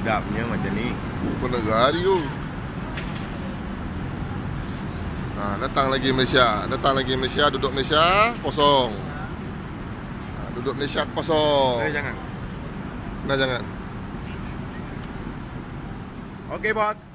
sedapnya macam ni. Bukan hari tu. Ha, Datang lagi Malaysia. Datang lagi Malaysia, duduk Malaysia, kosong. Ha, Duduk Malaysia, kosong. Kena jangan. Nah jangan. Okay bos.